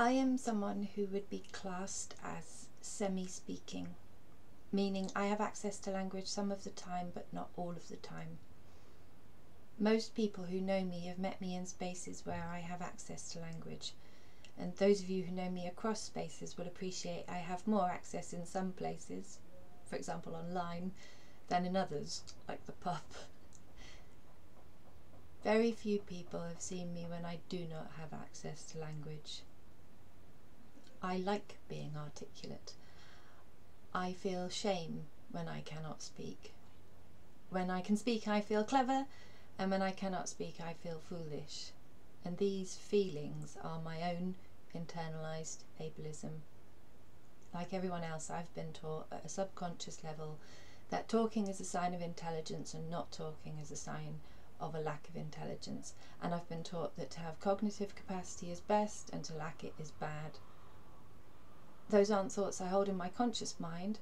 I am someone who would be classed as semi-speaking, meaning I have access to language some of the time but not all of the time. Most people who know me have met me in spaces where I have access to language, and those of you who know me across spaces will appreciate I have more access in some places, for example online, than in others, like the pub. Very few people have seen me when I do not have access to language. I like being articulate. I feel shame when I cannot speak. When I can speak I feel clever, and when I cannot speak I feel foolish. And these feelings are my own internalised ableism. Like everyone else, I've been taught at a subconscious level that talking is a sign of intelligence and not talking is a sign of a lack of intelligence. And I've been taught that to have cognitive capacity is best and to lack it is bad. Those aren't thoughts I hold in my conscious mind.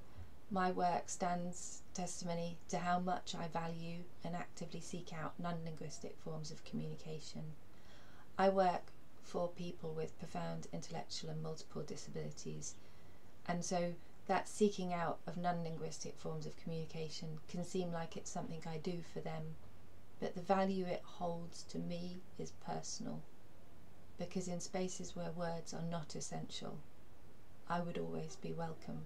My work stands testimony to how much I value and actively seek out non-linguistic forms of communication. I work for people with profound intellectual and multiple disabilities and so that seeking out of non-linguistic forms of communication can seem like it's something I do for them but the value it holds to me is personal because in spaces where words are not essential I would always be welcome.